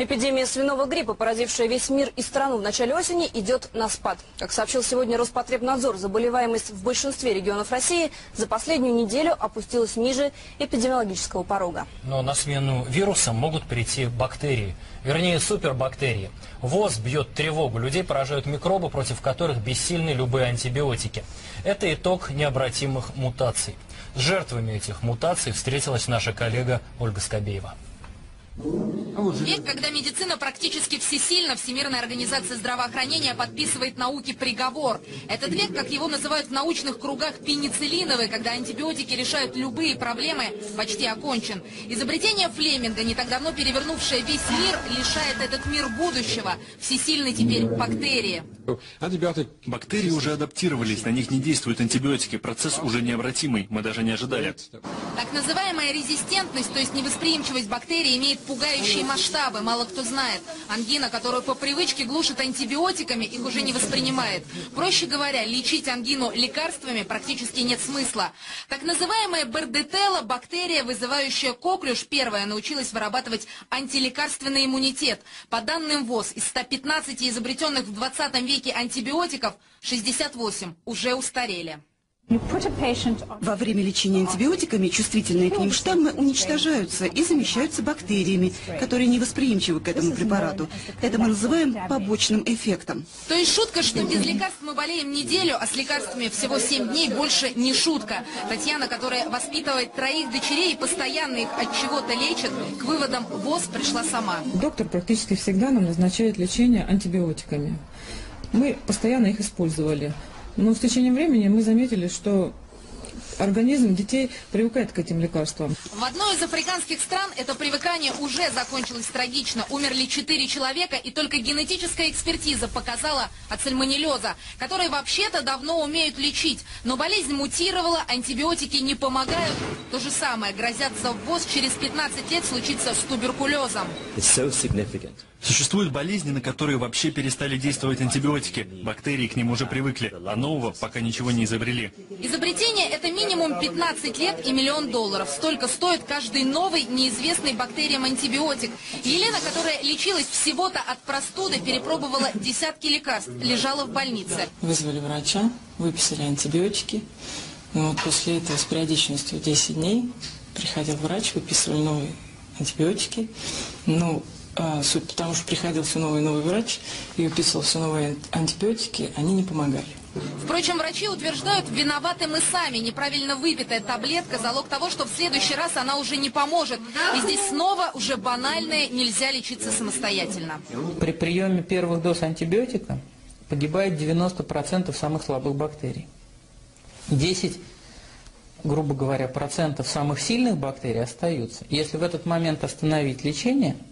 Эпидемия свиного гриппа, поразившая весь мир и страну в начале осени, идет на спад. Как сообщил сегодня Роспотребнадзор, заболеваемость в большинстве регионов России за последнюю неделю опустилась ниже эпидемиологического порога. Но на смену вирусам могут прийти бактерии, вернее супербактерии. ВОЗ бьет тревогу, людей поражают микробы, против которых бессильны любые антибиотики. Это итог необратимых мутаций. С жертвами этих мутаций встретилась наша коллега Ольга Скобеева. Век, когда медицина практически всесильна, Всемирная организация здравоохранения подписывает науке приговор. Этот век, как его называют в научных кругах, пенициллиновый, когда антибиотики решают любые проблемы, почти окончен. Изобретение Флеминга, не так давно перевернувшее весь мир, лишает этот мир будущего. Всесильны теперь бактерии. Бактерии уже адаптировались, на них не действуют антибиотики, процесс уже необратимый, мы даже не ожидали. Так называемая резистентность, то есть невосприимчивость бактерий, имеет пугающие масштабы, мало кто знает. Ангина, которую по привычке глушат антибиотиками, их уже не воспринимает. Проще говоря, лечить ангину лекарствами практически нет смысла. Так называемая бердетелла, бактерия, вызывающая коклюш, первая научилась вырабатывать антилекарственный иммунитет. По данным ВОЗ, из 115 изобретенных в 20 веке антибиотиков, 68 уже устарели. Во время лечения антибиотиками чувствительные к ним штаммы уничтожаются и замещаются бактериями, которые не восприимчивы к этому препарату. Это мы называем побочным эффектом. То есть шутка, что без лекарств мы болеем неделю, а с лекарствами всего 7 дней, больше не шутка. Татьяна, которая воспитывает троих дочерей и постоянно их от чего-то лечит, к выводам ВОЗ пришла сама. Доктор практически всегда нам назначает лечение антибиотиками. Мы постоянно их использовали. Но с течением времени мы заметили, что организм детей привыкает к этим лекарствам. В одной из африканских стран это привыкание уже закончилось трагично. Умерли четыре человека, и только генетическая экспертиза показала от сальмонеллеза, который вообще-то давно умеют лечить. Но болезнь мутировала, антибиотики не помогают. То же самое грозятся в ВОЗ через 15 лет случится с туберкулезом. Существуют болезни, на которые вообще перестали действовать антибиотики. Бактерии к ним уже привыкли, а нового пока ничего не изобрели. Изобретение – это минимум 15 лет и миллион долларов. Столько стоит каждый новый неизвестный бактериям антибиотик. Елена, которая лечилась всего-то от простуды, перепробовала десятки лекарств, лежала в больнице. Вызвали врача, выписали антибиотики. И вот после этого с периодичностью 10 дней приходил врач, выписывали новые антибиотики. Ну, а, суть потому, что приходил все новый и новый врач и выписывал все новые антибиотики, они не помогали. Впрочем, врачи утверждают, виноваты мы сами. Неправильно выпитая таблетка – залог того, что в следующий раз она уже не поможет. И здесь снова уже банальное, нельзя лечиться самостоятельно. При приеме первых доз антибиотика погибает 90% самых слабых бактерий. 10 грубо говоря, процентов самых сильных бактерий остаются. Если в этот момент остановить лечение –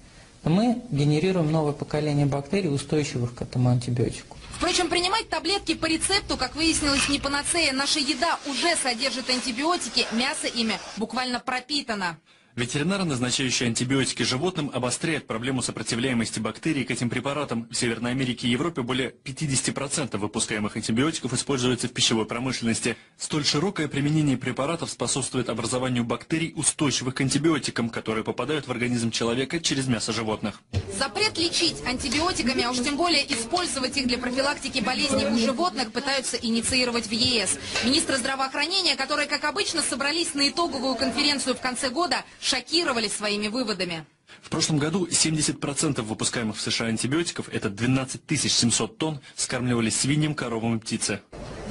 мы генерируем новое поколение бактерий, устойчивых к этому антибиотику. Впрочем, принимать таблетки по рецепту, как выяснилось, не панацея. Наша еда уже содержит антибиотики, мясо ими буквально пропитано. Ветеринары, назначающие антибиотики животным, обостряют проблему сопротивляемости бактерий к этим препаратам. В Северной Америке и Европе более 50% выпускаемых антибиотиков используется в пищевой промышленности. Столь широкое применение препаратов способствует образованию бактерий, устойчивых к антибиотикам, которые попадают в организм человека через мясо животных. Запрет лечить антибиотиками, а уж тем более использовать их для профилактики болезней у животных, пытаются инициировать в ЕС. Министры здравоохранения, которые, как обычно, собрались на итоговую конференцию в конце года, шокировали своими выводами. В прошлом году 70% выпускаемых в США антибиотиков, это 12 700 тонн, скармливались свиньям, коровам и птице.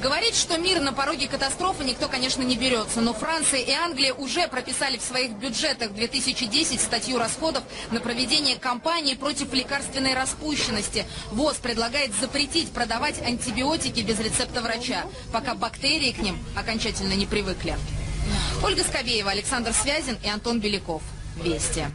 Говорить, что мир на пороге катастрофы, никто, конечно, не берется. Но Франция и Англия уже прописали в своих бюджетах 2010 статью расходов на проведение кампании против лекарственной распущенности. ВОЗ предлагает запретить продавать антибиотики без рецепта врача, пока бактерии к ним окончательно не привыкли. Ольга Скобеева, Александр Связин и Антон Беляков. Вести.